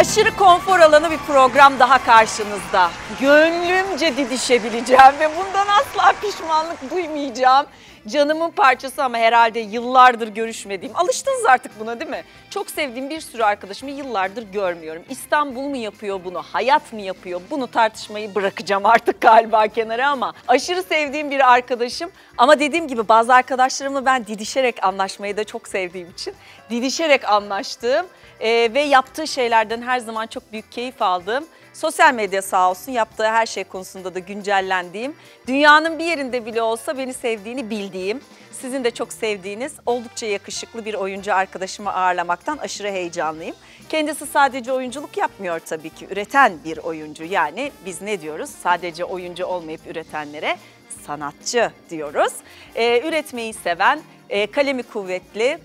Aşırı konfor alanı bir program daha karşınızda. Gönlümce didişebileceğim ve bundan asla pişmanlık duymayacağım. Canımın parçası ama herhalde yıllardır görüşmediğim. Alıştınız artık buna değil mi? Çok sevdiğim bir sürü arkadaşımı yıllardır görmüyorum. İstanbul mu yapıyor bunu, hayat mı yapıyor? Bunu tartışmayı bırakacağım artık galiba kenara ama aşırı sevdiğim bir arkadaşım. Ama dediğim gibi bazı arkadaşlarımla ben didişerek anlaşmayı da çok sevdiğim için didişerek anlaştığım ee, ve yaptığı şeylerden her zaman çok büyük keyif aldığım, sosyal medya sağ olsun yaptığı her şey konusunda da güncellendiğim, dünyanın bir yerinde bile olsa beni sevdiğini bildiğim, sizin de çok sevdiğiniz oldukça yakışıklı bir oyuncu arkadaşımı ağırlamaktan aşırı heyecanlıyım. Kendisi sadece oyunculuk yapmıyor tabii ki, üreten bir oyuncu. Yani biz ne diyoruz? Sadece oyuncu olmayıp üretenlere sanatçı diyoruz. Ee, üretmeyi seven, e, kalemi kuvvetli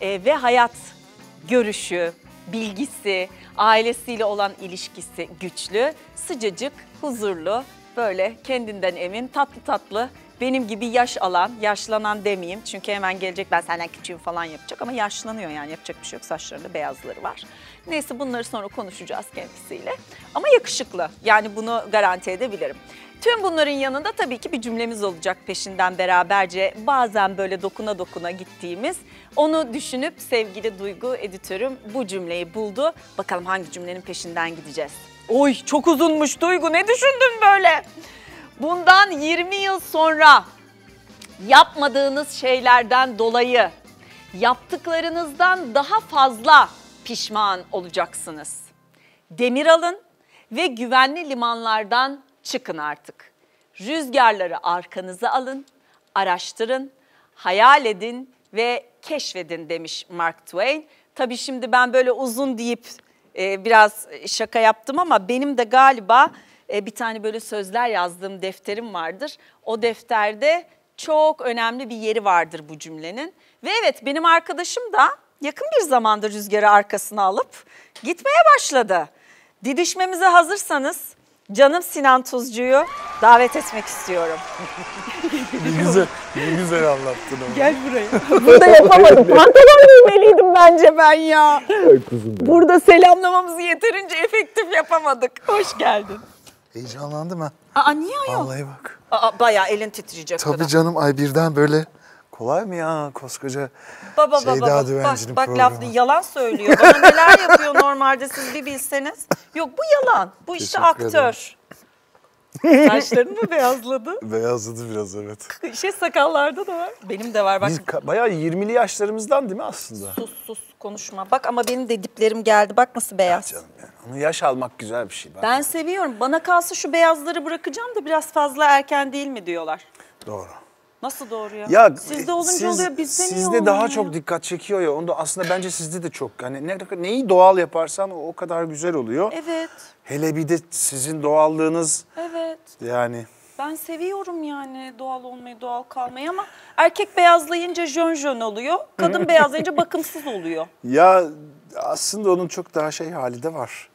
e, ve hayat görüşü, bilgisi, ailesiyle olan ilişkisi güçlü, sıcacık, huzurlu, böyle kendinden emin, tatlı tatlı, benim gibi yaş alan, yaşlanan demeyeyim. Çünkü hemen gelecek ben senden küçüğüm falan yapacak ama yaşlanıyor yani yapacak bir şey yok. Saçlarında beyazları var. Neyse bunları sonra konuşacağız kendisiyle. Ama yakışıklı yani bunu garanti edebilirim. Tüm bunların yanında tabii ki bir cümlemiz olacak peşinden beraberce bazen böyle dokuna dokuna gittiğimiz. Onu düşünüp sevgili Duygu editörüm bu cümleyi buldu. Bakalım hangi cümlenin peşinden gideceğiz. Oy çok uzunmuş Duygu ne düşündün böyle? Bundan 20 yıl sonra yapmadığınız şeylerden dolayı yaptıklarınızdan daha fazla pişman olacaksınız. Demir alın ve güvenli limanlardan çıkın artık. Rüzgarları arkanıza alın, araştırın, hayal edin ve keşfedin demiş Mark Twain. Tabii şimdi ben böyle uzun deyip e, biraz şaka yaptım ama benim de galiba e, bir tane böyle sözler yazdığım defterim vardır. O defterde çok önemli bir yeri vardır bu cümlenin. Ve evet benim arkadaşım da yakın bir zamanda rüzgarı arkasına alıp gitmeye başladı. Didişmemize hazırsanız canım Sinan Tuzcu'yu davet etmek istiyorum. Ne güzel, ne güzel anlattın onu. Gel buraya. Burada yapamadım. Pantolon giymeliydim bence ben ya. Kuzum benim. Burada selamlamamızı yeterince efektif yapamadık. Hoş geldin. Heyecanlandım ha. Aa niye ayol? Vallahi bak. Aa, bayağı elin titreyecek Tabii kadar. canım ay birden böyle kolay mı ya koskoca Baba Şeyda baba. Düvenci'nin Bak, bak programı. laf yalan söylüyor. Bana neler yapıyor normalde siz bir bilseniz. Yok bu yalan. Bu işte Teşekkür aktör. Saçların mı beyazladı? beyazladı biraz evet. Şey sakallarda da var. Benim de var bak. Biz bayağı 20'li yaşlarımızdan değil mi aslında? Sus sus konuşma. Bak ama benim de diplerim geldi. Bak nasıl beyaz. Canım yani. Onu yaş almak güzel bir şey. Bak. Ben seviyorum. Bana kalsa şu beyazları bırakacağım da biraz fazla erken değil mi diyorlar. Doğru. Nasıl doğru ya? Ya Sizde olunca siz- oluyor bizde niye Sizde daha olmuyor? çok dikkat çekiyor ya. Onda aslında bence sizde de çok. Hani ne, neyi doğal yaparsan o, o kadar güzel oluyor. Evet, Hele bir de sizin doğallığınız evet. yani Ben seviyorum yani doğal olmayı, doğal kalmayı ama erkek beyazlayınca jön jön oluyor. Kadın beyazlayınca bakımsız oluyor. ya aslında onun çok daha şey hali de var.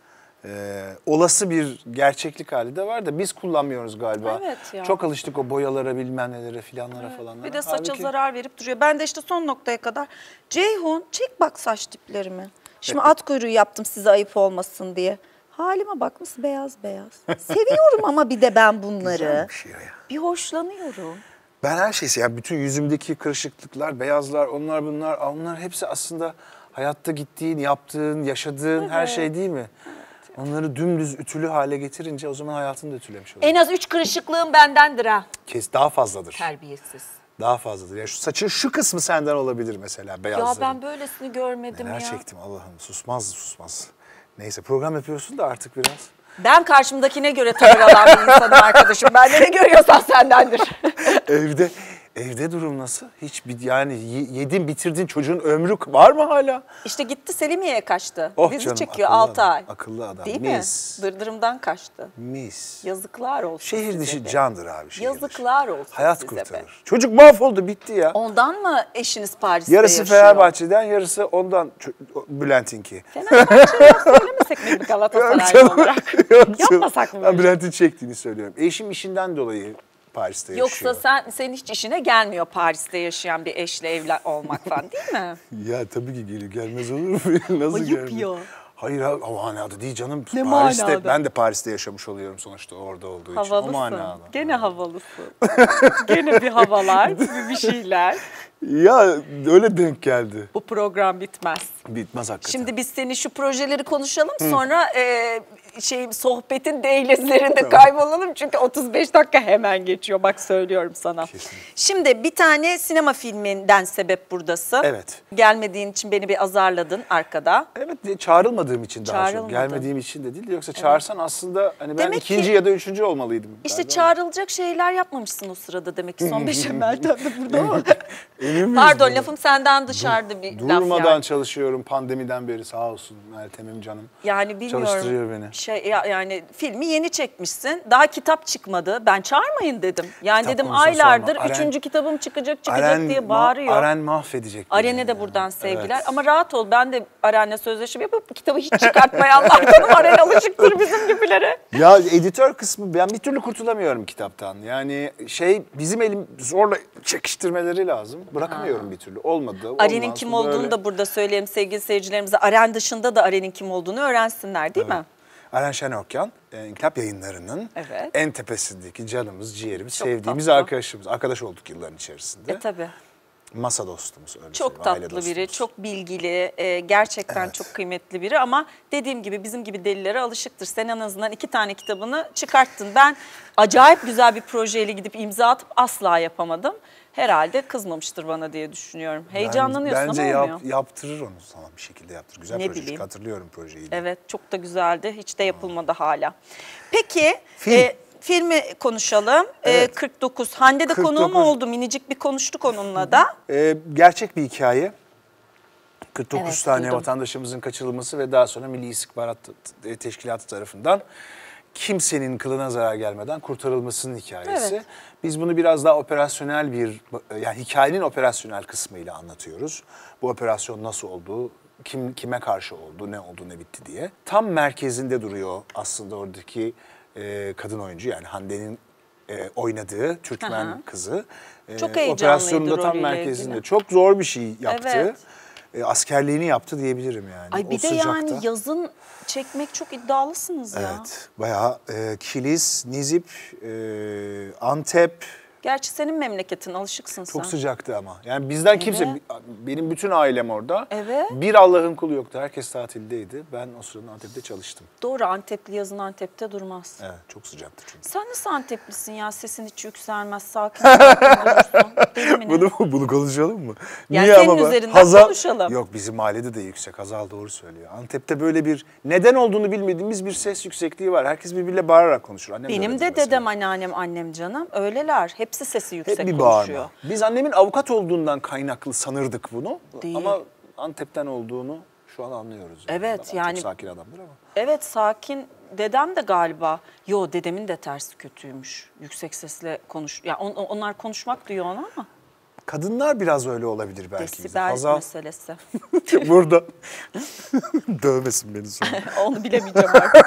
Ee, olası bir gerçeklik hali de var da biz kullanmıyoruz galiba. Evet ya. Çok alıştık o boyalara bilmem nelere filanlara falanlara. Bir de saça Halbuki- zarar verip duruyor. Ben de işte son noktaya kadar Ceyhun çek bak saç diplerimi. Şimdi at kuyruğu yaptım size ayıp olmasın diye. Halime bak nasıl beyaz beyaz. Seviyorum ama bir de ben bunları. Güzel bir şey ya. Bir hoşlanıyorum. Ben her şeysi ya bütün yüzümdeki kırışıklıklar, beyazlar, onlar bunlar, onlar hepsi aslında hayatta gittiğin, yaptığın, yaşadığın her şey değil mi? Onları dümdüz ütülü hale getirince o zaman hayatın da ütülemiş oluyor. En az üç kırışıklığım bendendir ha. Kes daha fazladır. Terbiyesiz. Daha fazladır. Ya şu saçın şu kısmı senden olabilir mesela beyazların. Ya ben böylesini görmedim Neler ya. çektim Allah'ım susmaz susmaz. Neyse program yapıyorsun da artık biraz. Ben karşımdakine göre tavır alan bir insanım arkadaşım. Ben de ne görüyorsan sendendir. evde evde durum nasıl? Hiç bir yani ye- yedin bitirdin çocuğun ömrü var mı hala? İşte gitti Selimiye'ye kaçtı. Oh Dizi canım, çekiyor akıllı 6 adam, ay. akıllı adam, Değil mis. mi? Dırdırımdan kaçtı. Mis. Yazıklar olsun Şehir dışı be. candır abi şehir dışı. Yazıklar olsun Hayat size be. kurtarır. Çocuk mahvoldu bitti ya. Ondan mı eşiniz Paris'te Yarısı yaşıyor? Fenerbahçe'den yarısı ondan Bülent'inki. Fenerbahçe'yi söylemesek mi bir Galatasaraylı olarak? Yapmasak mı Ben? Bülent'in çektiğini söylüyorum. Eşim işinden dolayı Paris'te yaşıyor. Yoksa sen senin hiç işine gelmiyor Paris'te yaşayan bir eşle evlen olmak falan değil mi? Ya tabii ki gelir gelmez olur mu? Nasıl Ayıp gelmez? ya. Hayır ha- o manada değil canım. Ne Paris'te, manada? Ben de Paris'te yaşamış oluyorum sonuçta orada olduğu için. O Havalısın. manada. Gene havalısın. Gene bir havalar, bir şeyler. Ya öyle denk geldi. Bu program bitmez. Bitmez hakikaten. Şimdi biz seni şu projeleri konuşalım sonra e, şey sohbetin dehlizlerinde kaybolalım çünkü 35 dakika hemen geçiyor bak söylüyorum sana. Kesinlikle. Şimdi bir tane sinema filminden sebep buradasın. Evet. Gelmediğin için beni bir azarladın arkada. Evet çağrılmadığım için daha çok. Gelmediğim için de değil. Yoksa çağırsan aslında hani ben Demek ikinci ki- ya da üçüncü olmalıydım. İşte galiba. çağrılacak şeyler yapmamışsın o sırada demek ki son beşe Meltem de burada ama. Pardon buna? lafım senden dışarıda bir laf Durmadan yani. çalışıyorum pandemiden beri sağ olsun Meltem'im canım. Yani bilmiyorum. Çalıştırıyor beni. Şey ya- yani filmi yeni çekmişsin. Daha kitap çıkmadı. Ben çağırmayın dedim. Yani Kitap dedim aylardır sorma. Aren- üçüncü kitabım çıkacak çıkacak Aren, diye ma- bağırıyor. Aren mahvedecek. Aren'e de buradan sevgiler. Evet. Ama rahat ol ben de Aren'le sözleşme yapıp kitabı hiç çıkartmayanlardanım. Aren alışıktır bizim gibilere. Ya editör kısmı ben bir türlü kurtulamıyorum kitaptan. Yani şey bizim elim zorla çekiştirmeleri lazım. Bırakamıyorum bir türlü. Olmadı. Aren'in kim olduğunu böyle. da burada söyleyelim sevgili seyircilerimize. Aren dışında da Aren'in kim olduğunu öğrensinler değil mi? Aren Şenokyan, e, İnkılap Yayınları'nın Evet. en tepesindeki canımız, ciğerimiz, Çok sevdiğimiz tatlı. arkadaşımız. Arkadaş olduk yılların içerisinde. E tabi. Masa dostumuz öyle Çok söyleyeyim, tatlı biri, dostumuz. çok bilgili, e, gerçekten Evet. çok kıymetli biri ama dediğim gibi bizim gibi delilere alışıktır. Sen en azından iki tane kitabını çıkarttın. Ben acayip güzel bir projeyle gidip imza atıp asla yapamadım. Herhalde kızmamıştır bana diye düşünüyorum. Heyecanlanıyorsun Bence ama yap- olmuyor. yaptırır onu sana bir şekilde yaptırır. Güzel Ne proje bileyim. hatırlıyorum projeyi. de. Evet çok da güzeldi. Hiç de yapılmadı hala. Peki Film. e, filmi konuşalım. E, Evet. 49. Hande de konuğum 49. oldu. Minicik bir konuştuk onunla da. Ee, gerçek bir hikaye. 49 Evet, tane duydum. vatandaşımızın kaçırılması ve daha sonra Milli İstihbarat Teşkilatı tarafından kimsenin kılına zarar gelmeden kurtarılmasının hikayesi. Evet. Biz bunu biraz daha operasyonel bir, yani hikayenin operasyonel kısmıyla anlatıyoruz. Bu operasyon nasıl oldu, kim kime karşı oldu, ne oldu, ne bitti diye. Tam merkezinde duruyor aslında oradaki e, kadın oyuncu yani Hande'nin e, oynadığı Türkmen Aha. kızı. E, Çok heyecanlıydı Operasyonun da tam merkezinde. ilgili. Çok zor bir şey yaptı. Evet. E, askerliğini yaptı diyebilirim yani. Ay o bir de sıcakta. yani yazın çekmek çok iddialısınız ya. Evet. Bayağı e, Kilis, Nizip, e, Antep Gerçi senin memleketin alışıksın sen. çok sıcaktı ama. Yani bizden kimse, Evet. benim bütün ailem orada. Evet. Bir Allah'ın kulu yoktu. Herkes tatildeydi. Ben o sırada Antep'te çalıştım. Doğru Antepli yazın Antep'te durmaz. Evet, çok sıcaktı çünkü. Sen nasıl Anteplisin ya? Sesin hiç yükselmez. Sakin mi ne? Bunu, bunu konuşalım mı? Yani senin üzerinden konuşalım. Yok bizim ailede de yüksek. Hazal doğru söylüyor. Antep'te böyle bir neden olduğunu bilmediğimiz bir ses yüksekliği var. Herkes birbiriyle bağırarak konuşur. Annem Benim de mesela. dedem, anneannem, annem canım. Öyleler. Hepsi sesi yüksek Hep bir konuşuyor. bağırma. Biz annemin avukat olduğundan kaynaklı sanırdık bunu. Değil. Ama Antep'ten olduğunu şu an anlıyoruz. Evet, Çok yani- sakin adamdır ama. Evet sakin. Dedem de galiba. Yo dedemin de tersi kötüymüş. Yüksek sesle konuş. Ya on- onlar konuşmak diyor ona ama. Kadınlar biraz öyle olabilir belki. bize. Desibel Hazal meselesi. burada. Dövmesin beni sonra. Onu bilemeyeceğim artık.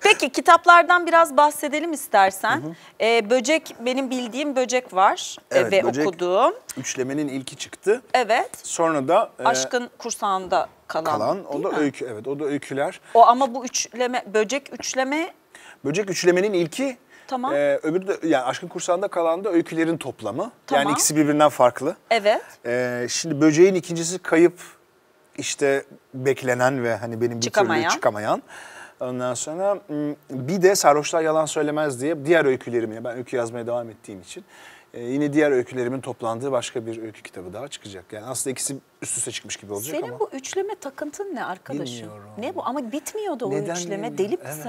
Peki kitaplardan biraz bahsedelim istersen. Ee, böcek benim bildiğim böcek var e, Evet, ve Böcek. okuduğum. Üçlemenin ilki çıktı. Evet. Sonra da e, Aşkın kursağında kalan. kalan o da mi? öykü. Evet o da öyküler. O ama bu üçleme böcek üçleme Böcek üçlemenin ilki. Tamam. E, öbürü de yani Aşkın Kursağı'nda kalan da öykülerin toplamı. Tamam. Yani ikisi birbirinden farklı. evet. Ee, şimdi böceğin ikincisi kayıp işte beklenen ve hani benim bir Çıkamayan. türlü çıkamayan. Ondan sonra m, bir de Sarhoşlar Yalan Söylemez diye diğer öykülerimi, ben öykü yazmaya devam ettiğim için e, yine diğer öykülerimin toplandığı başka bir öykü kitabı daha çıkacak. Yani aslında ikisi üst üste çıkmış gibi olacak Senin ama. bu üçleme takıntın ne arkadaşım? Bilmiyorum. Ne bu? Ama bitmiyordu o Neden üçleme. bilmiyorum. Deli Evet.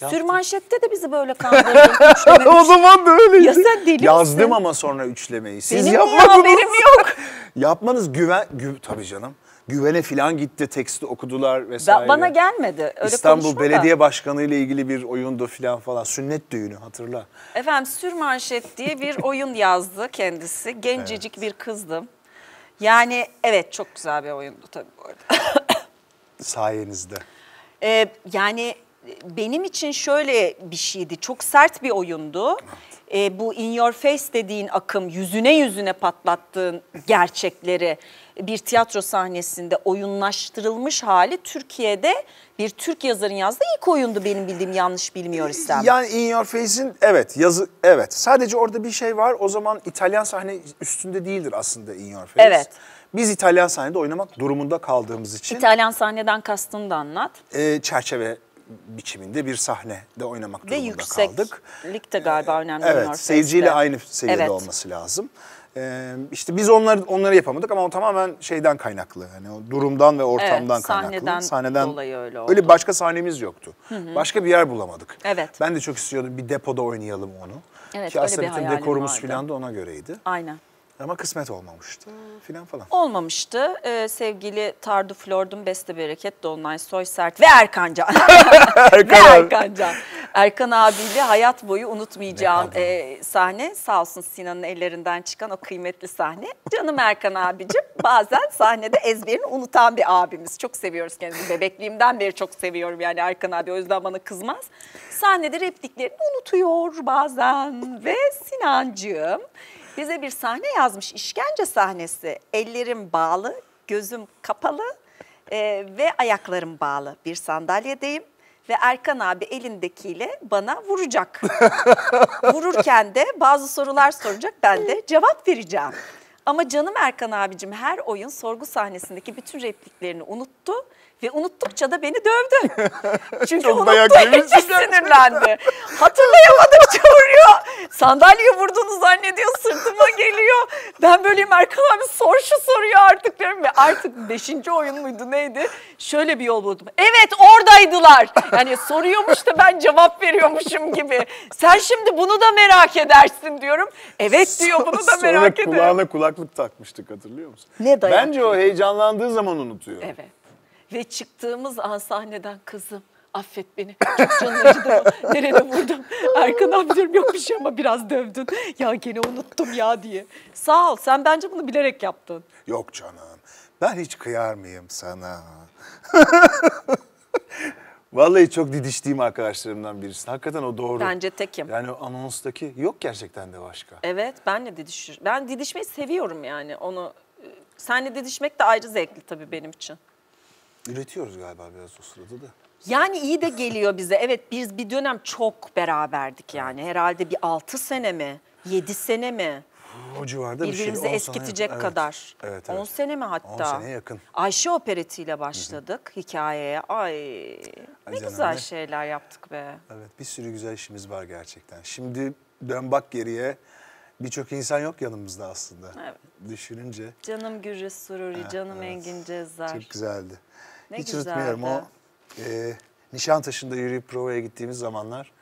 Yaptım. Sürmanşette de bizi böyle kandırdın. o zaman da öyleydi. Ya sen deli Yazdım misin? ama sonra üçlemeyi. Siz Benim yapmadınız. haberim yok? Yapmanız güven, gü, tabii canım. Güvene falan gitti, teksti okudular vesaire. Ba- bana gelmedi. Öyle İstanbul konuşma da. Belediye Başkanı ile ilgili bir oyundu falan falan. Sünnet düğünü hatırla. Efendim Sürmanşet diye bir oyun yazdı kendisi. Gencecik bir kızdım. Yani evet çok güzel bir oyundu tabii bu arada. Sayenizde. Ee, yani benim için şöyle bir şeydi. Çok sert bir oyundu. Ee, bu in your face dediğin akım yüzüne yüzüne patlattığın gerçekleri bir tiyatro sahnesinde oyunlaştırılmış hali Türkiye'de bir Türk yazarın yazdığı ilk oyundu benim bildiğim yanlış bilmiyor istem. Yani In Your Face'in evet yazı evet. Sadece orada bir şey var. O zaman İtalyan sahne üstünde değildir aslında In Your Face. Evet. Biz İtalyan sahnede oynamak durumunda kaldığımız için İtalyan sahneden kastını da anlat. e, çerçeve biçiminde bir sahnede oynamak Ve durumunda kaldık. ligde galiba önemli In Your Evet, seyirciyle aynı seviyede Evet. olması lazım. Ee, işte biz onları onları yapamadık ama o tamamen şeyden kaynaklı. Hani o durumdan ve ortamdan Evet, kaynaklı. sahneden dolayı öyle oldu. Öyle başka sahnemiz yoktu. Başka bir yer bulamadık. Evet. Ben de çok istiyordum bir depoda oynayalım onu. Evet, Ki aslında bütün dekorumuz vardı. falan da ona göreydi. Aynen. Ama kısmet olmamıştı filan falan. Olmamıştı. Ee, sevgili Tardu Flord'un Beste Bereket, Dolunay Soysert ve Erkan Can. ve Erkan Can. Erkan abiyle hayat boyu unutmayacağım e, sahne. Sağ olsun Sinan'ın ellerinden çıkan o kıymetli sahne. Canım Erkan abicim bazen sahnede ezberini unutan bir abimiz. Çok seviyoruz kendisini. Bebekliğimden beri çok seviyorum yani Erkan abi. O yüzden bana kızmaz. Sahnede repliklerini unutuyor bazen. Ve Sinancığım bize bir sahne yazmış. işkence sahnesi. Ellerim bağlı, gözüm kapalı e, ve ayaklarım bağlı. Bir sandalyedeyim ve Erkan abi elindekiyle bana vuracak. Vururken de bazı sorular soracak. Ben de cevap vereceğim. Ama canım Erkan abicim her oyun sorgu sahnesindeki bütün repliklerini unuttu ve unuttukça da beni dövdü. Çünkü Çok unuttuğu için sinirlendi. Hatırlayamadıkça vuruyor. Sandalyeye vurduğunu zannediyor sırtıma geliyor. Ben böyleyim Erkan abi sor şu soruyu artık diyorum ve artık beşinci oyun muydu neydi? Şöyle bir yol buldum. Evet oradaydılar. Yani soruyormuş da ben cevap veriyormuşum gibi. Sen şimdi bunu da merak edersin diyorum. Evet diyor bunu da Sonra merak ederim. kulağına kulaklık takmıştık hatırlıyor musun? Ne dayak Bence o heyecanlandığı zaman unutuyor. Evet. Ve çıktığımız an sahneden kızım affet beni. Çok canın acıdı? Nerede vurdum? Erkan abi diyorum yok bir şey ama biraz dövdün. Ya gene unuttum ya diye. Sağ ol sen bence bunu bilerek yaptın. Yok canım. Ben hiç kıyar mıyım sana? Vallahi çok didiştiğim arkadaşlarımdan birisi. Hakikaten o doğru. Bence tekim. Yani o anonstaki yok gerçekten de başka. Evet ben de didişir. Ben didişmeyi seviyorum yani onu. e, Senle didişmek de ayrı zevkli tabii benim için. Üretiyoruz galiba biraz o sırada da. Yani iyi de geliyor bize. Evet biz bir dönem çok beraberdik yani. Herhalde bir 6 sene mi? 7 sene mi? O civarda bir şey. Birbirimizi 10 sene- eskitecek evet. kadar. Evet, 10 evet. sene mi hatta? 10 seneye yakın. Ayşe operetiyle başladık hikayeye. Ay ne canım, güzel ne- şeyler yaptık be. Evet bir sürü güzel işimiz var gerçekten. Şimdi dön bak geriye birçok insan yok yanımızda aslında. Evet. Düşününce Canım Gürre Sururi, canım evet. Engin Cezzar. çok güzeldi. Ne Hiç güzeldi. unutmuyorum o e, Nişantaşı'nda yürüyüp provaya gittiğimiz zamanlar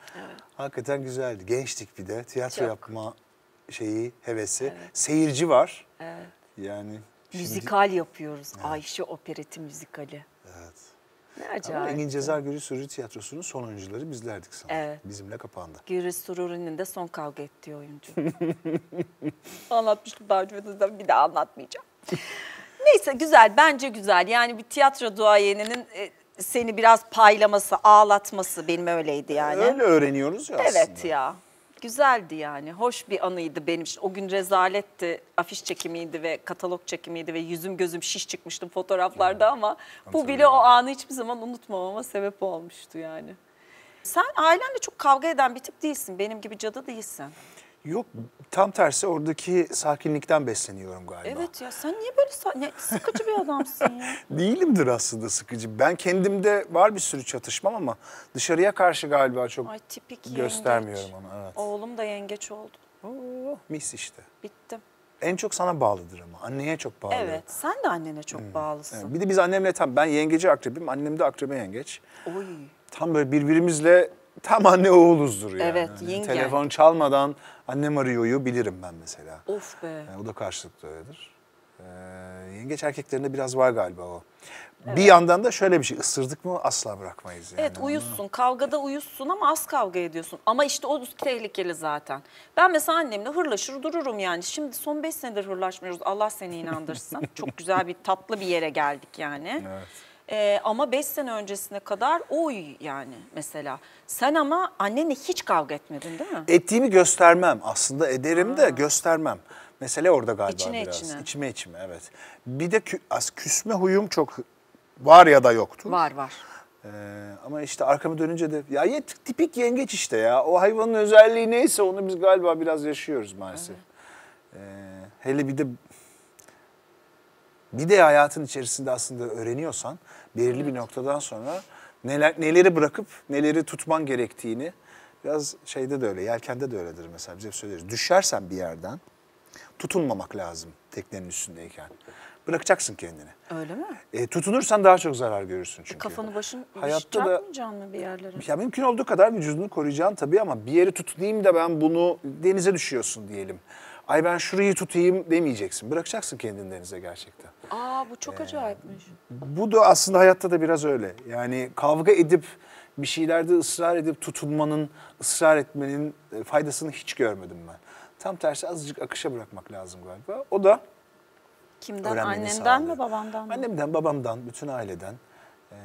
hakikaten güzeldi. Gençtik bir de tiyatro Çok. yapma şeyi, hevesi. Seyirci var. Evet. Yani şimdi- Müzikal yapıyoruz. Ayşe opereti müzikali. Evet. Ne Ama acayip. Engin Cezar Gürü Sürü Tiyatrosu'nun son oyuncuları bizlerdik sanırım. Evet. Bizimle kapandı. Gürre Sururi'nin de son kavga ettiği oyuncu. Anlatmıştım daha önce bir daha anlatmayacağım. Neyse güzel bence güzel. Yani bir tiyatro duayeninin e, seni biraz paylaması, ağlatması benim öyleydi yani. Öyle öğreniyoruz ya aslında. Evet ya. Güzeldi yani. Hoş bir anıydı benim için. O gün rezaletti. Afiş çekimiydi ve katalog çekimiydi ve yüzüm gözüm şiş çıkmıştım fotoğraflarda ama bu bile o anı hiçbir zaman unutmamama sebep olmuştu yani. Sen ailenle çok kavga eden bir tip değilsin. Benim gibi cadı değilsin. Yok tam tersi oradaki sakinlikten besleniyorum galiba. Evet ya sen niye böyle sa- ne, sıkıcı bir adamsın ya. Değilimdir aslında sıkıcı. Ben kendimde var bir sürü çatışmam ama dışarıya karşı galiba çok Ay tipik yengeç. göstermiyorum onu. Evet. Oğlum da yengeç oldu. Oo, mis işte. Bittim. En çok sana bağlıdır ama. Anneye çok bağlı. Evet sen de annene çok bağlısın. Evet, Bir de biz annemle tam ben yengeci akrebim, annem de akrebe yengeç. Oy. Tam böyle birbirimizle tam anne oğuluzdur yani. Evet, yin Telefon çalmadan annem arıyor'yu bilirim ben mesela. Of be. Yani o da karşılıklı öyledir. Ee, yengeç erkeklerinde biraz var galiba o. Bir yandan da şöyle bir şey ısırdık mı asla bırakmayız yani. Evet uyuzsun. Kavgada uyuzsun ama az kavga ediyorsun. Ama işte o tehlikeli zaten. Ben mesela annemle hırlaşır dururum yani. Şimdi son beş senedir hırlaşmıyoruz. Allah seni inandırsın. Çok güzel bir tatlı bir yere geldik yani. Evet. Ee, ama beş sene öncesine kadar oy yani mesela. Sen ama annenle hiç kavga etmedin değil mi? Ettiğimi göstermem aslında ederim de göstermem. Mesele orada galiba İçine biraz. içine. İçime içime evet. Bir de kü- az küsme huyum çok var ya da yoktu. Var var. Ee, ama işte arkamı dönünce de ya yet, tipik yengeç işte ya. O hayvanın özelliği neyse onu biz galiba biraz yaşıyoruz maalesef. Ee, hele bir de bir de hayatın içerisinde aslında öğreniyorsan belirli bir noktadan sonra neler neleri bırakıp neleri tutman gerektiğini biraz şeyde de öyle, yelkende de öyledir mesela biz hep söyleriz. Düşersen bir yerden tutunmamak lazım teknenin üstündeyken. Bırakacaksın kendini. Öyle mi? E, tutunursan daha çok zarar görürsün çünkü. Kafanı başın Hayatta da- mı bir yerlere? Ya mümkün olduğu kadar vücudunu koruyacaksın tabii ama bir yeri tutunayım da ben bunu denize düşüyorsun diyelim. Ay ben şurayı tutayım demeyeceksin. Bırakacaksın kendini denize gerçekten. Aa bu çok acayipmiş. Bu da aslında hayatta da biraz öyle. Yani kavga edip bir şeylerde ısrar edip tutunmanın, ısrar etmenin e, faydasını hiç görmedim ben. Tam tersi azıcık akışa bırakmak lazım galiba. O da Kimden? Annenden sağlıyor. mi babandan mı? Annemden, babamdan, bütün aileden. Ee,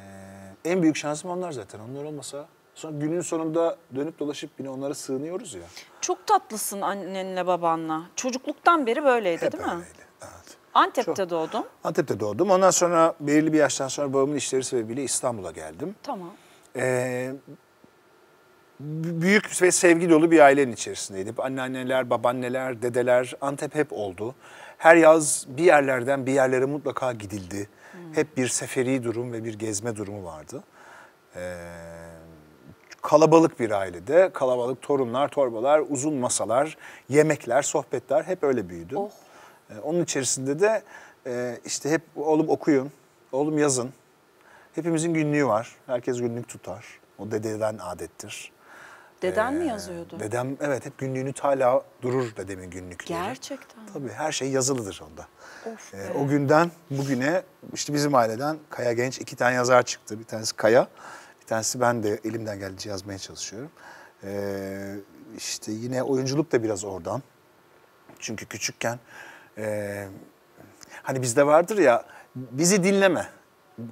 en büyük şansım onlar zaten. Onlar olmasa sonra günün sonunda dönüp dolaşıp yine onlara sığınıyoruz ya. Çok tatlısın annenle babanla. Çocukluktan beri böyleydi Hep değil mi? öyleydi. Evet. Antep'te doğdun. Antep'te doğdum. Ondan sonra belirli bir yaştan sonra babamın işleri sebebiyle İstanbul'a geldim. Tamam. Ee, büyük ve sevgi dolu bir ailenin içerisindeydim. Anneanneler, babaanneler, dedeler, Antep hep oldu. Her yaz bir yerlerden bir yerlere mutlaka gidildi. Hep bir seferi durum ve bir gezme durumu vardı. Ee, kalabalık bir ailede, kalabalık torunlar, torbalar, uzun masalar, yemekler, sohbetler hep öyle büyüdüm. Oh. Ee, onun içerisinde de e, işte hep oğlum okuyun, oğlum yazın. Hepimizin günlüğü var. Herkes günlük tutar. O dededen adettir. Deden mi Ee, yazıyordu? Dedem evet hep günlüğünü hala durur dedemin günlükleri. Gerçekten. Tabii her şey yazılıdır onda. Of Ee, be. o günden bugüne işte bizim aileden Kaya Genç iki tane yazar çıktı. Bir tanesi Kaya, tanesi ben de elimden geldiğince yazmaya çalışıyorum. Ee, işte yine oyunculuk da biraz oradan. Çünkü küçükken e, hani bizde vardır ya bizi dinleme,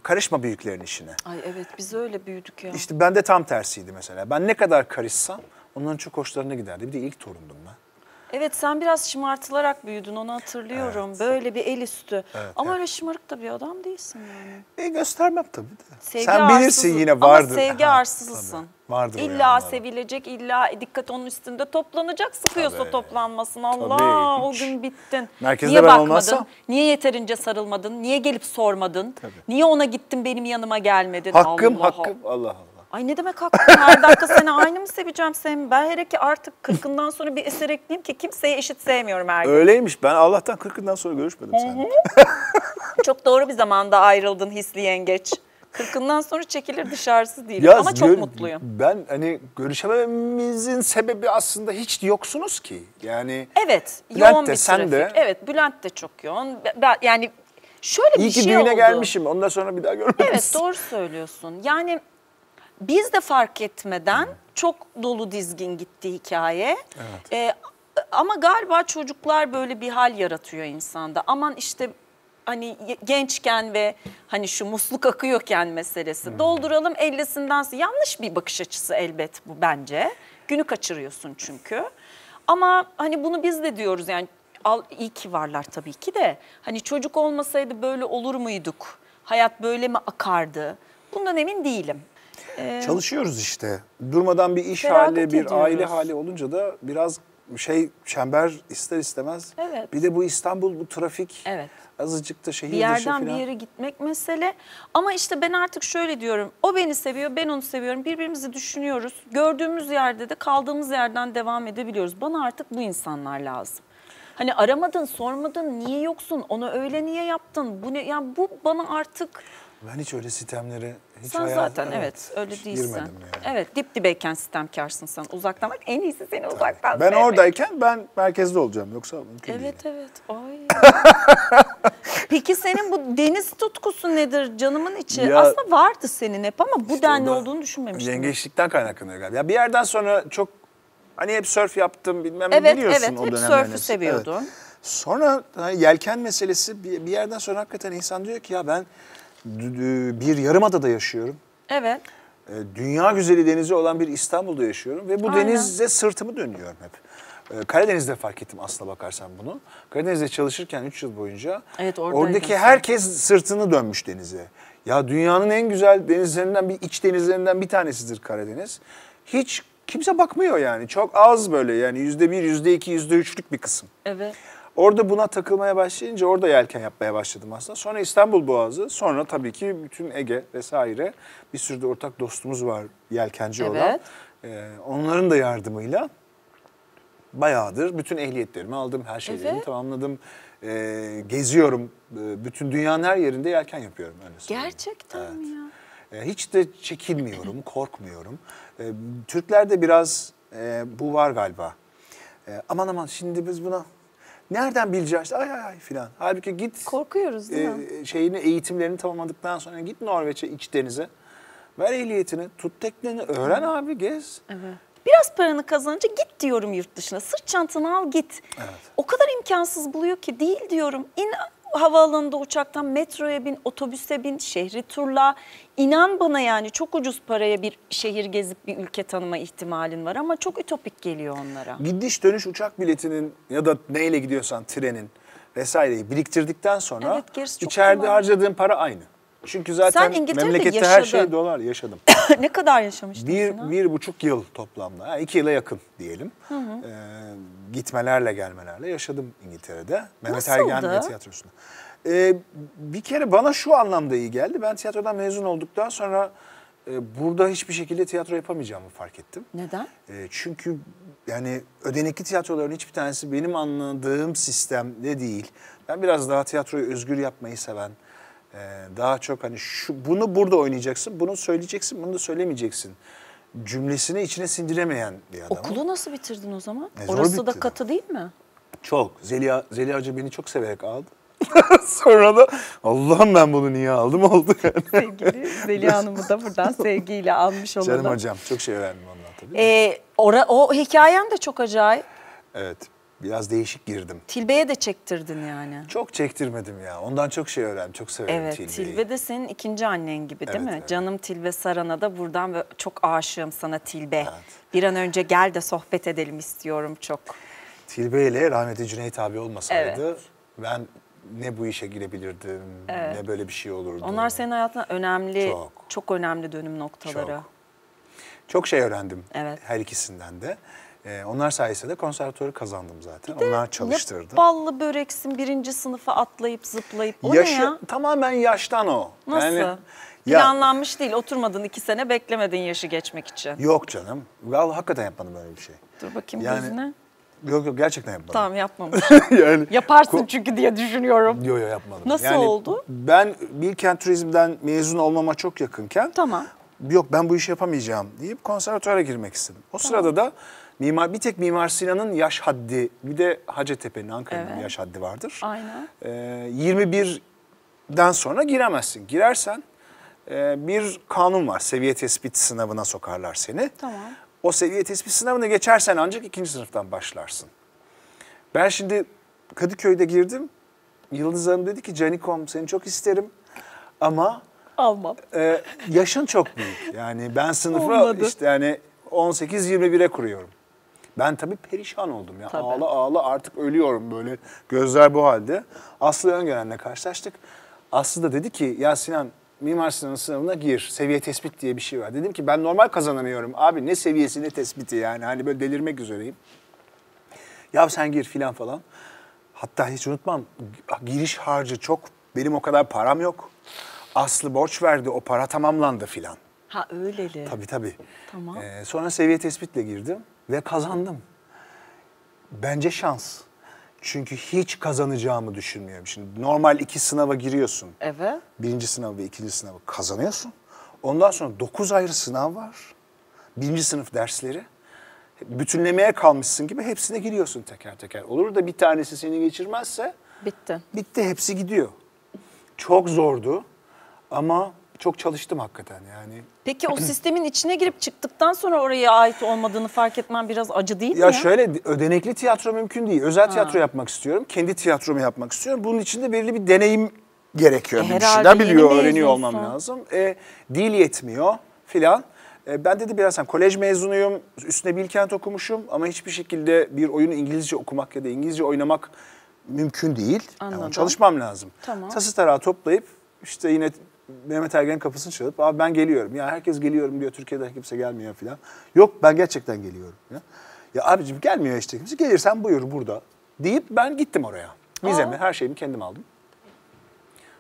karışma büyüklerin işine. Ay evet biz öyle büyüdük ya. İşte ben de tam tersiydi mesela. Ben ne kadar karışsam onların çok hoşlarına giderdi. Bir de ilk torundum ben. Evet sen biraz şımartılarak büyüdün onu hatırlıyorum. Böyle bir el üstü. Evet, Ama evet. öyle şımarık da bir adam değilsin yani. E göstermem tabii de. Sevgi Sen bilirsin arsızı- yine vardır. Ama sevgi Ha, arsızısın. tabii. Vardır İlla sevilecek, illa dikkat onun üstünde toplanacak. Sıkıyorsa Tabii. toplanmasın. Allah Tabii, o gün bittin. Merkezde Niye ben bakmadın? olmazsam- Niye yeterince sarılmadın? Niye gelip sormadın? Tabii. Niye ona gittin benim yanıma gelmedin? Hakkım Allah hakkım Allah Allah. Ay ne demek hakkım? Her dakika seni aynı mı seveceğim Sevim? Ben hele ki artık kırkından sonra bir eser ekleyeyim ki kimseye eşit sevmiyorum her gün. Öyleymiş. Ben Allah'tan 40'ından sonra görüşmedim seninle. Çok doğru bir zamanda ayrıldın hisli yengeç. Kırkından sonra çekilir dışarısı değil. Ama çok gör- mutluyum. Ben hani görüşemememizin sebebi aslında hiç yoksunuz ki. Yani Evet, Bülent yoğun de, bir sen trafik. de. Evet, Bülent de çok yoğun. Ben, yani şöyle iyi bir ki şey düğüne oldu. gelmişim. Ondan sonra bir daha görmedim. Evet, doğru söylüyorsun. Yani biz de fark etmeden çok dolu dizgin gitti hikaye. Ee, ama galiba çocuklar böyle bir hal yaratıyor insanda. Aman işte hani gençken ve hani şu musluk akıyorken meselesi. Dolduralım ellisinden. Yanlış bir bakış açısı elbet bu bence. Günü kaçırıyorsun çünkü. Ama hani bunu biz de diyoruz yani al, iyi ki varlar tabii ki de. Hani çocuk olmasaydı böyle olur muyduk? Hayat böyle mi akardı? Bundan emin değilim. Ee, Çalışıyoruz işte. Durmadan bir iş hali, bir aile hali olunca da biraz şey çember ister istemez. Evet. Bir de bu İstanbul, bu trafik. Evet. Azıcık da şehir bir dışı yerden bir falan. yere gitmek mesele. Ama işte ben artık şöyle diyorum. O beni seviyor, ben onu seviyorum. Birbirimizi düşünüyoruz. Gördüğümüz yerde de kaldığımız yerden devam edebiliyoruz. Bana artık bu insanlar lazım. Hani aramadın, sormadın, niye yoksun, onu öyle niye yaptın? Bu ne? Yani bu bana artık Ben hiç öyle sistemlere hiç sen zaten evet, öyle değilsin. Girmedim yani. Evet dip dibeyken sistemkarsın sen. Uzaktan bak en iyisi seni uzaktan Ben sevmek. oradayken ben merkezde olacağım. Yoksa mümkün değil. Evet evet. Ay. Peki senin bu deniz tutkusu nedir canımın içi? Ya- Aslında vardı senin hep ama bu denli o da olduğunu düşünmemiştim. Yengeçlikten kaynaklanıyor galiba. Ya bir yerden sonra çok hani hep surf yaptım bilmem ne Evet biliyorsun evet o hep dönemlerin sörfü hepsi. seviyordun. Evet. Sonra hani yelken meselesi bir, bir yerden sonra hakikaten insan diyor ki ya ben bir yarımadada yaşıyorum. Evet. E, Dünya güzeli denizi olan bir İstanbul'da yaşıyorum ve bu Aynen. denize sırtımı dönüyorum hep. Ee, Karadeniz'de fark ettim aslına bakarsan bunu. Karadeniz'de çalışırken 3 yıl boyunca Evet, oradaki herkes sırtını dönmüş denize. Ya dünyanın en güzel denizlerinden bir iç denizlerinden bir tanesidir Karadeniz. Hiç kimse bakmıyor yani. Çok az böyle yani yüzde bir, yüzde iki, yüzde üçlük bir kısım. Evet. Orada buna takılmaya başlayınca orada yelken yapmaya başladım aslında. Sonra İstanbul Boğazı, sonra tabii ki bütün Ege vesaire bir sürü de ortak dostumuz var yelkenci olan. Evet. Ee, onların da yardımıyla bayağıdır bütün ehliyetlerimi aldım, her şeylerimi Evet. tamamladım. Ee, geziyorum, Ee, bütün dünyanın her yerinde yelken yapıyorum öyle. Gerçekten mi ya? Ee, Hiç de çekinmiyorum, korkmuyorum. Ee, Türklerde biraz e, bu var galiba. Ee, aman aman şimdi biz buna nereden bileceğiz? Ay ay ay filan. Halbuki git Korkuyoruz değil mi? e, şeyini eğitimlerini tamamladıktan sonra git Norveç'e iç denize. Ver ehliyetini, tut tekneni, öğren abi gez. Evet. Biraz paranı kazanınca git diyorum yurt dışına. Sırt çantanı al git. O kadar imkansız buluyor ki değil diyorum. İn havaalanında uçaktan metroya bin, otobüse bin, şehri turla. İnan bana yani çok ucuz paraya bir şehir gezip bir ülke tanıma ihtimalin var ama çok ütopik geliyor onlara. Gidiş dönüş uçak biletinin ya da neyle gidiyorsan trenin vesaireyi biriktirdikten sonra Evet, içeride harcadığın para aynı. Çünkü zaten İngiltere'de memlekette her şey yaşadın. dolar yaşadım. ne kadar yaşamıştın Bir, bir buçuk yıl toplamda, yani iki yıla yakın diyelim. Ee, gitmelerle gelmelerle yaşadım İngiltere'de. Mehmet? Ergen tiyatrosunda. Ee, bir kere bana şu anlamda iyi geldi. Ben tiyatrodan mezun olduktan sonra e, burada hiçbir şekilde tiyatro yapamayacağımı fark ettim. Neden? E, çünkü yani ödenekli tiyatroların hiçbir tanesi benim anladığım sistemde değil. Ben biraz daha tiyatroyu özgür yapmayı seven, daha çok hani şu bunu burada oynayacaksın, bunu söyleyeceksin, bunu da söylemeyeceksin cümlesini içine sindiremeyen bir adamım. Okulu nasıl bitirdin o zaman? E, Orası da bitti. katı değil mi? Çok. Zeliha, Zeliha Hoca beni çok severek aldı. Sonra da Allah'ım ben bunu niye aldım oldu yani. Sevgili Zeliha Hanım'ı da buradan sevgiyle almış olalım. Canım hocam çok şey öğrendim ondan tabii. Ee, ora, o hikayen de çok acayip. Evet. Biraz değişik girdim. Tilbe'ye de çektirdin yani. Çok çektirmedim ya. Ondan çok şey öğrendim. Çok severim Evet, Tilbe'yi. Tilbe de senin ikinci annen gibi değil Evet, mi? evet. Canım Tilbe Saran'a da buradan ve çok aşığım sana Tilbe. Evet. Bir an önce gel de sohbet edelim istiyorum çok. Tilbe ile rahmetli Cüneyt abi olmasaydı Evet. ben ne bu işe girebilirdim, ne böyle bir şey olurdu. Onlar senin hayatında önemli, çok, Çok. önemli dönüm noktaları. Çok. Çok şey öğrendim Evet. her ikisinden de. Ee, onlar sayesinde konservatuarı kazandım zaten. Onlar çalıştırdı. Ne ballı böreksin birinci sınıfa atlayıp zıplayıp. O ne ya? Tamamen yaştan o. Nasıl? Yani, ya, Planlanmış değil. Oturmadın iki sene beklemedin yaşı geçmek için. yok canım. Vallahi hakikaten yapmadım öyle bir şey. Dur bakayım Yani- gözüne. Yok yok gerçekten yapmadım. Tamam yapmamış. yani Yaparsın çünkü diye düşünüyorum. Yok yok yapmadım. Nasıl oldu? Ben Bilkent Turizm'den mezun olmama çok yakınken Tamam. Yok ben bu işi yapamayacağım deyip konservatuara girmek istedim. O sırada da mimar bir tek Mimar Sinan'ın yaş haddi bir de Hacettepe'nin Ankara'nın Evet. yaş haddi vardır. Aynen. Ee, 21'den sonra giremezsin. Girersen e, bir kanun var. Seviye tespit sınavına sokarlar seni. Tamam. O seviye tespit sınavını geçersen ancak ikinci sınıftan başlarsın. Ben şimdi Kadıköy'de girdim. Yıldız Hanım dedi ki Canikom seni çok isterim ama Almam. e, yaşın çok büyük. Yani ben sınıfı Olmadı. işte yani 18-21'e kuruyorum. Ben tabii perişan oldum ya. Tabii. Ağla ağla artık ölüyorum böyle. Gözler bu halde. Aslı Öngören'le karşılaştık. Aslı da dedi ki ya Sinan Mimar Sinan'ın sınavına gir. Seviye tespit diye bir şey var. Dedim ki ben normal kazanamıyorum. Abi ne seviyesi ne tespiti yani. Hani böyle delirmek üzereyim. Ya sen gir filan falan. Hatta hiç unutmam giriş harcı çok. Benim o kadar param yok. Aslı borç verdi o para tamamlandı filan. Ha öyleli. Tabii tabii. Tamam. Ee, sonra seviye tespitle girdim ve kazandım. Bence şans. Çünkü hiç kazanacağımı düşünmüyorum. Şimdi normal iki sınava giriyorsun. Evet. Birinci sınav ve ikinci sınavı kazanıyorsun. Ondan sonra dokuz ayrı sınav var. Birinci sınıf dersleri. Bütünlemeye kalmışsın gibi hepsine giriyorsun teker teker. Olur da bir tanesi seni geçirmezse Bitti. bitti hepsi gidiyor. Çok zordu ama çok çalıştım hakikaten yani. Peki o sistemin içine girip çıktıktan sonra oraya ait olmadığını fark etmen biraz acı değil mi? Ya şöyle ödenekli tiyatro mümkün değil. Özel tiyatro yapmak istiyorum. Kendi tiyatromu yapmak istiyorum. Bunun için de belirli bir deneyim gerekiyor. E, bir şeyler biliyor, öğreniyor olmam lazım. E, dil yetmiyor filan. E, ben dedi biraz hani kolej mezunuyum, üstüne Bilkent okumuşum ama hiçbir şekilde bir oyunu İngilizce okumak ya da İngilizce oynamak mümkün değil. Yani Anladım. çalışmam lazım. Tamam. Tası tarağı toplayıp işte yine Mehmet Ergen'in kapısını çalıp abi ben geliyorum. Ya herkes geliyorum diyor Türkiye'de kimse gelmiyor falan. Yok ben gerçekten geliyorum. Ya, ya abicim gelmiyor işte kimse. Gelirsen buyur burada deyip ben gittim oraya. Vizemi her şeyimi kendim aldım.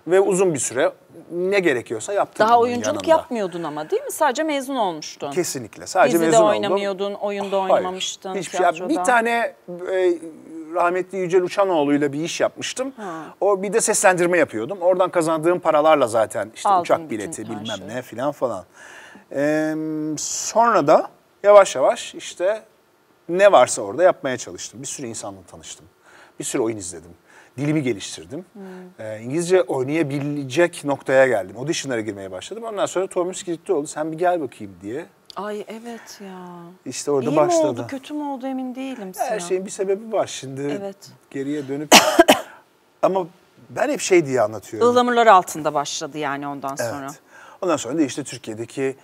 Ve uzun bir süre ne gerekiyorsa yaptım. Daha oyunculuk yanında. yapmıyordun ama değil mi? Sadece mezun olmuştun. Kesinlikle. Sadece Dizide mezun oldum. oynamıyordun, oyunda Hayır, oynamamıştın, hiçbir şey. Bir tane e, rahmetli Yücel Uçanoğlu'yla bir iş yapmıştım. O bir de seslendirme yapıyordum. Oradan kazandığım paralarla zaten işte Aldın uçak bileti bilmem şeyi. ne filan falan. Ee, sonra da yavaş yavaş işte ne varsa orada yapmaya çalıştım. Bir sürü insanla tanıştım. Bir sürü oyun izledim. Dilimi geliştirdim. Hmm. Ee, İngilizce oynayabilecek noktaya geldim. Auditionlara girmeye başladım. Ondan sonra Thomas gitti oldu. Sen bir gel bakayım diye. Ay evet ya. İşte orada İyi başladı. mi oldu, kötü mü oldu emin değilim Sinan. Her şeyin bir sebebi var şimdi. Evet. Geriye dönüp ama ben hep şey diye anlatıyorum. Ihlamurlar altında başladı yani ondan sonra. Evet. Ondan sonra da işte Türkiye'deki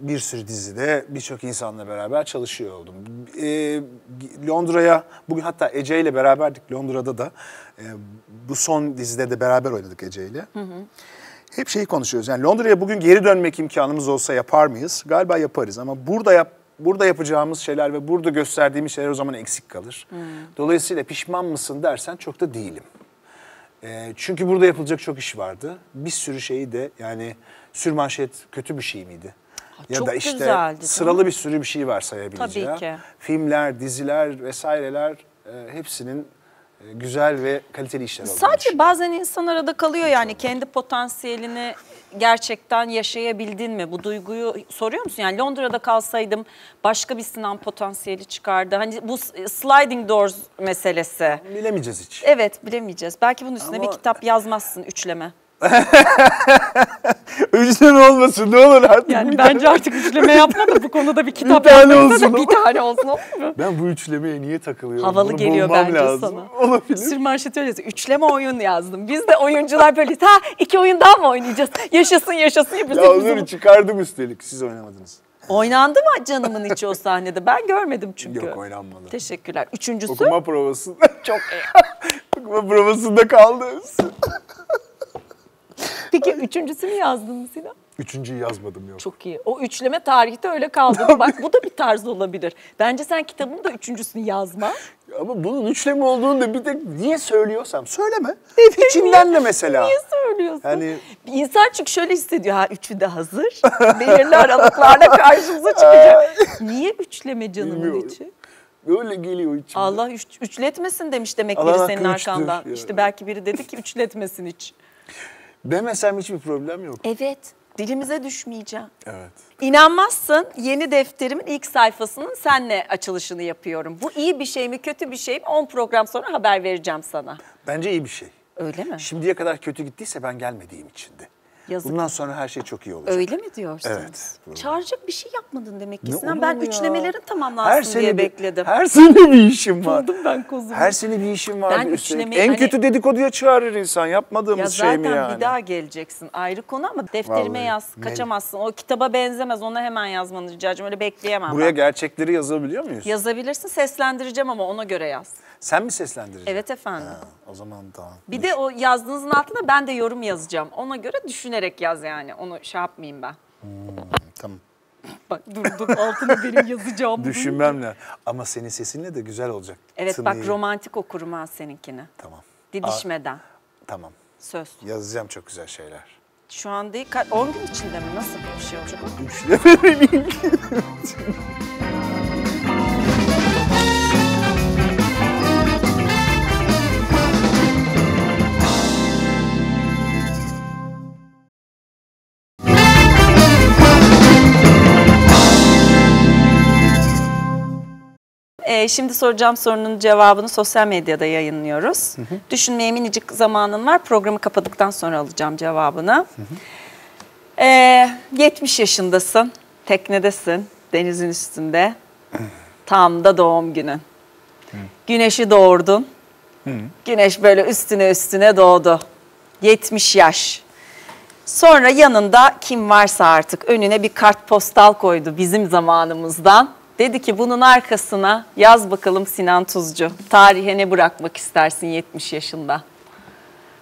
bir sürü dizide birçok insanla beraber çalışıyor oldum. E, Londra'ya bugün hatta Ece ile beraberdik Londra'da da. E, bu son dizide de beraber oynadık Ece ile. Hep şeyi konuşuyoruz. Yani Londra'ya bugün geri dönmek imkanımız olsa yapar mıyız? Galiba yaparız ama burada yap burada yapacağımız şeyler ve burada gösterdiğimiz şeyler o zaman eksik kalır. Dolayısıyla pişman mısın dersen çok da değilim. E, çünkü burada yapılacak çok iş vardı. Bir sürü şeyi de yani sürmanşet kötü bir şey miydi? Ya çok da işte güzeldi, sıralı bir sürü bir şey var sayabileceğim. Tabii ki. Filmler, diziler vesaireler e, hepsinin e, güzel ve kaliteli işler olduğunu Sadece bazen insan arada kalıyor yani kendi potansiyelini gerçekten yaşayabildin mi? Bu duyguyu soruyor musun? Yani Londra'da kalsaydım başka bir Sinan potansiyeli çıkardı. Hani bu sliding doors meselesi. Bilemeyeceğiz hiç. Evet bilemeyeceğiz. Belki bunun üstüne bir Ama- kitap yazmazsın üçleme. Önceden olmasın ne olur artık. Yani bir bence artık üçleme yapma da bu konuda bir kitap Bir tane olsun. bir tane olsun olur mu? Ben bu üçlemeye niye takılıyorum? Havalı Bunu geliyor bence lazım. sana. Olabilir. Sürmanşeti öyle. Üçleme oyun yazdım. Biz de oyuncular böyle ha iki oyun daha mı oynayacağız? Yaşasın yaşasın yapıyoruz. Ya onları çıkardım üstelik. Siz oynamadınız. Oynandı mı canımın içi o sahnede? Ben görmedim çünkü. Yok oynanmadı. Teşekkürler. Üçüncüsü Okuma provasında. çok iyi. Okuma provasında kaldı. Peki üçüncüsünü yazdın mı Sinan? Üçüncüyü yazmadım yok. Çok iyi. O üçleme tarihte öyle kaldı. Bak bu da bir tarz olabilir. Bence sen kitabın da üçüncüsünü yazma. Ama bunun üçleme olduğunu da bir tek niye söylüyorsam söyleme. İçinden de mesela. Niye söylüyorsun? Yani- Bir insan çünkü şöyle hissediyor. Ha üçü de hazır. Belirli aralıklarla karşımıza çıkacak. Niye üçleme canımın Bilmiyorum. içi? Öyle geliyor içimde. Allah üç, üçletmesin demiş demek Allah biri senin arkandan. ya. İşte belki biri dedi ki üçletmesin hiç. Demesem hiçbir problem yok. Evet. Dilimize düşmeyeceğim. Evet. İnanmazsın yeni defterimin ilk sayfasının senle açılışını yapıyorum. Bu iyi bir şey mi kötü bir şey mi 10 program sonra haber vereceğim sana. Bence iyi bir şey. Öyle mi? Şimdiye kadar kötü gittiyse ben gelmediğim içindi. Yazık. Bundan sonra her şey çok iyi olacak. Öyle mi diyorsun? Evet. Çağıracak bir şey yapmadın demek ki Ne Sinan. Ben ya? üçlemelerin tamamlansın diye bir- bekledim. Her sene bir işim var. Buldum ben kozumu. Her sene bir işim var. Ben üçlemeyi En hani- kötü dedikoduya çağırır insan. ya Yapmadığımız zaten şey mi yani? bir daha geleceksin ayrı konu ama defterime Vallahi. yaz Ne- kaçamazsın. O kitaba benzemez ona hemen yazmanı rica edeceğim öyle bekleyemem Buraya ben. gerçekleri yazabiliyor muyuz? Yazabilirsin seslendireceğim ama ona göre yaz. Sen mi seslendireceksin? Evet efendim. Ha, o zaman tamam. Bir de o yazdığınızın altına ben de yorum yazacağım. Ona göre düşünerek yaz yani. Onu şey yapmayayım ben. Tamam. Bak dur dur altına benim yazacağım. Düşünmem lazım. Ama senin sesinle de güzel olacak. Evet bak Tınıyı. romantik okurum ha seninkini. Tamam. Didişmeden. Tamam. Söz. Yazacağım çok güzel şeyler. Şu an değil. ka- 10 gün içinde mi? Nasıl bir şey olacak? o? Ee, şimdi soracağım sorunun cevabını sosyal medyada yayınlıyoruz. Düşünmeye minicik zamanın var. Programı kapadıktan sonra alacağım cevabını. Ee, 70 yaşındasın. Teknedesin. Denizin üstünde. Tam da doğum günün. Güneşi doğurdun. Güneş böyle üstüne üstüne doğdu. 70 yaş. Sonra yanında kim varsa artık önüne bir kartpostal koydu bizim zamanımızdan. Dedi ki bunun arkasına yaz bakalım Sinan Tuzcu. Tarihe ne bırakmak istersin 70 yaşında?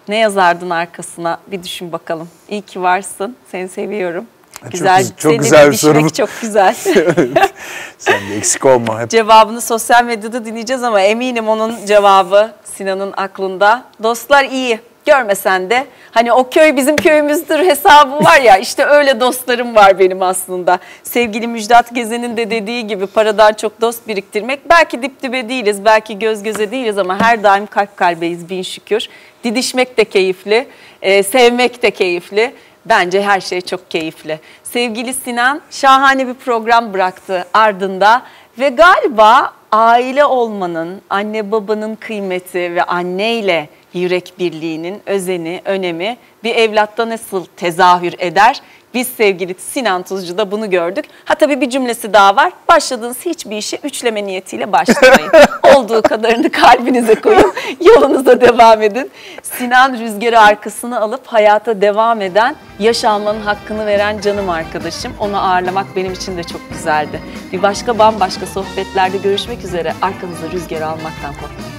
Ne yazardın arkasına? Bir düşün bakalım. İyi ki varsın. Seni seviyorum. Çok güzel, güz- çok seninle güzel bir soru çok güzel. Sen de eksik olma hep. Cevabını sosyal medyada dinleyeceğiz ama eminim onun cevabı Sinan'ın aklında. Dostlar iyi. Görmesen de hani o köy bizim köyümüzdür hesabı var ya işte öyle dostlarım var benim aslında. Sevgili Müjdat Gezen'in de dediği gibi paradan çok dost biriktirmek. Belki dip dibe değiliz, belki göz göze değiliz ama her daim kalp kalbeyiz bin şükür. Didişmek de keyifli, e, sevmek de keyifli. Bence her şey çok keyifli. Sevgili Sinan şahane bir program bıraktı ardında ve galiba aile olmanın, anne babanın kıymeti ve anneyle yürek birliğinin özeni, önemi bir evlatta nasıl tezahür eder? Biz sevgili Sinan Tuzcu'da bunu gördük. Ha tabii bir cümlesi daha var. Başladığınız hiçbir işi üçleme niyetiyle başlamayın. Olduğu kadarını kalbinize koyun. Yolunuza devam edin. Sinan rüzgarı arkasına alıp hayata devam eden, yaş almanın hakkını veren canım arkadaşım. Onu ağırlamak benim için de çok güzeldi. Bir başka bambaşka sohbetlerde görüşmek üzere. Arkanıza rüzgarı almaktan korkmayın.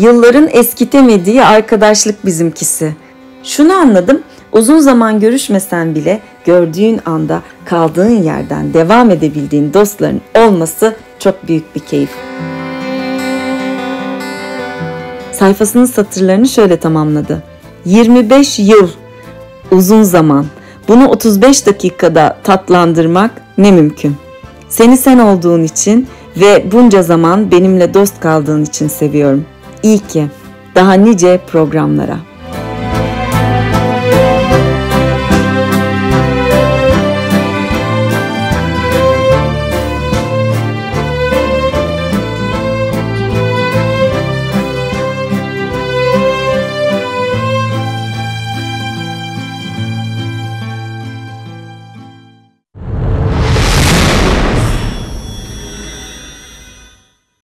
Yılların eskitemediği arkadaşlık bizimkisi. Şunu anladım, uzun zaman görüşmesen bile gördüğün anda kaldığın yerden devam edebildiğin dostların olması çok büyük bir keyif. Sayfasının satırlarını şöyle tamamladı. 25 yıl uzun zaman. Bunu 35 dakikada tatlandırmak ne mümkün. Seni sen olduğun için ve bunca zaman benimle dost kaldığın için seviyorum. İyi ki. Daha nice programlara.